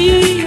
You.